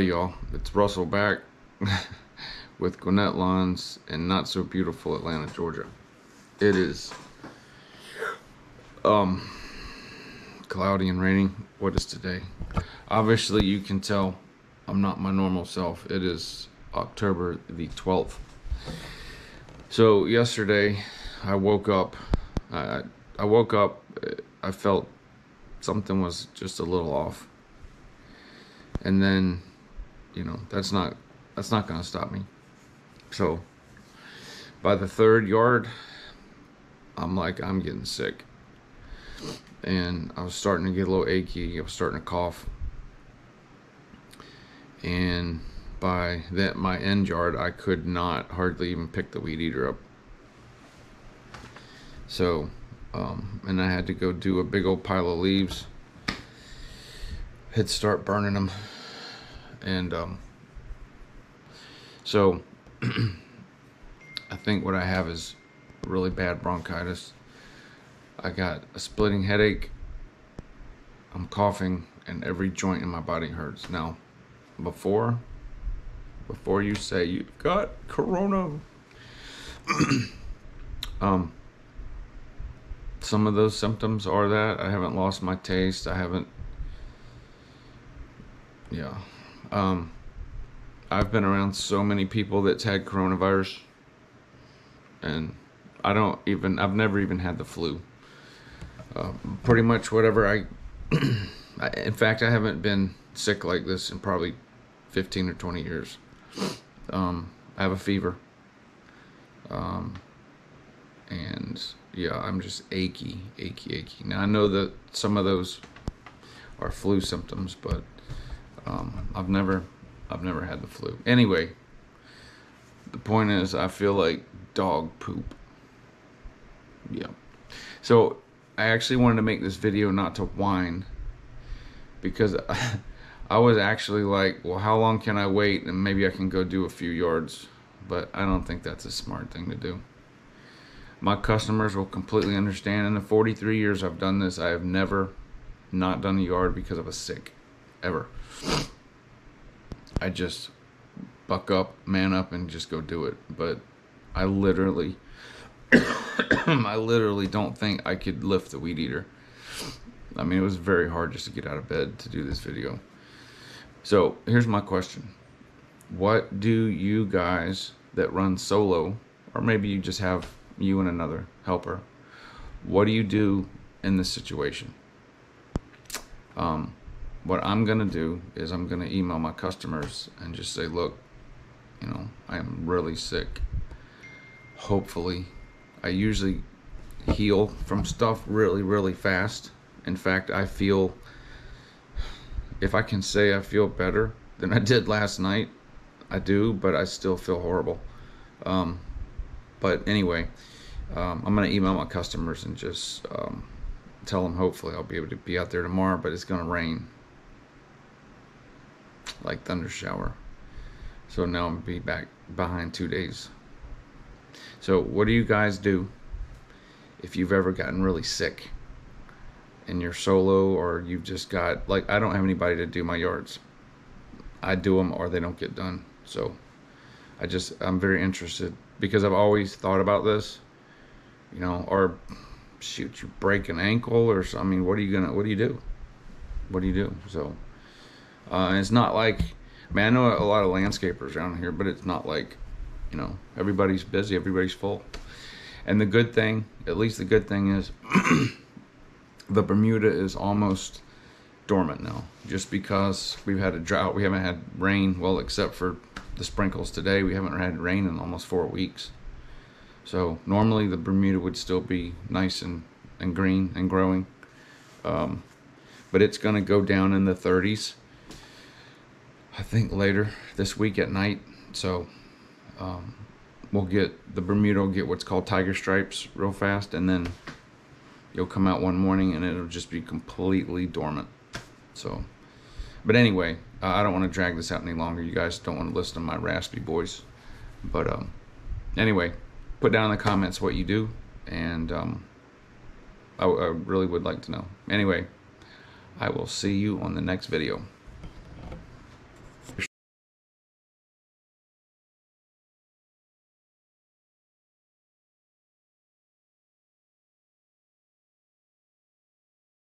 Howdy y'all, it's Russell back with Gwinnett Lawns in not so beautiful Atlanta, Georgia. It is um cloudy and raining. What is today? Obviously, you can tell I'm not my normal self. It is October the 12th. So yesterday, I woke up. I I woke up. I felt something was just a little off, and then you know that's not that's not gonna stop me. So by the third yard i'm like i'm getting sick. And i was starting to get a little achy i was starting to cough. And by that my end yard i could not hardly even pick the weed eater up. So um, and i had to go do a big old pile of leaves. To start burning them and um, so I think what I have is really bad bronchitis. I got a splitting headache. I'm coughing, and every joint in my body hurts. Now, before before you say you've got corona, um, some of those symptoms are that I haven't lost my taste. I haven't, yeah. Um, I've been around so many people that's had coronavirus, and I don't even, I've never even had the flu. Uh, pretty much whatever I, I, in fact, I haven't been sick like this in probably 15 or 20 years. Um, I have a fever. Um, and yeah, I'm just achy, achy, achy. Now I know that some of those are flu symptoms, but um, I've never, I've never had the flu. Anyway, the point is, I feel like dog poop. Yeah. So I actually wanted to make this video not to whine because I was actually like, well, how long can I wait and maybe I can go do a few yards. But I don't think that's a smart thing to do. My customers will completely understand. In the 43 years I've done this, I have never not done a yard because I was sick, ever. I just buck up, man up, and just go do it. But I literally, I literally don't think I could lift the weed eater. I mean, it was very hard just to get out of bed to do this video. So here's my question. What do you guys that run solo, or maybe you just have you and another helper, what do you do in this situation? Um, what I'm gonna do is I'm gonna email my customers and just say, look, you know, I am really sick. Hopefully, I usually heal from stuff really, really fast. In fact, I feel, if I can say I feel better than I did last night, I do, but I still feel horrible. Um, but anyway, um, I'm gonna email my customers and just um, tell them hopefully I'll be able to be out there tomorrow, but it's gonna rain like thunder shower. So now I'm be back behind two days. So what do you guys do if you've ever gotten really sick and you're solo or you've just got like I don't have anybody to do my yards. I do them or they don't get done. So I just I'm very interested because I've always thought about this, you know, or shoot you break an ankle or something. I mean, what are you gonna what do you do? What do you do? So uh, it's not like, man, I know a lot of landscapers around here, but it's not like, you know, everybody's busy, everybody's full. And the good thing, at least the good thing is, the Bermuda is almost dormant now, just because we've had a drought. We haven't had rain, well, except for the sprinkles today. We haven't had rain in almost four weeks. So normally the Bermuda would still be nice and, and green and growing. Um, but it's going to go down in the 30s I think later this week at night. So um, we'll get the Bermuda will get what's called tiger stripes real fast, and then you'll come out one morning and it'll just be completely dormant. So, but anyway, uh, I don't want to drag this out any longer. You guys don't want to listen to my raspy voice. But um, anyway, put down in the comments what you do, and um, I, I really would like to know. Anyway, I will see you on the next video.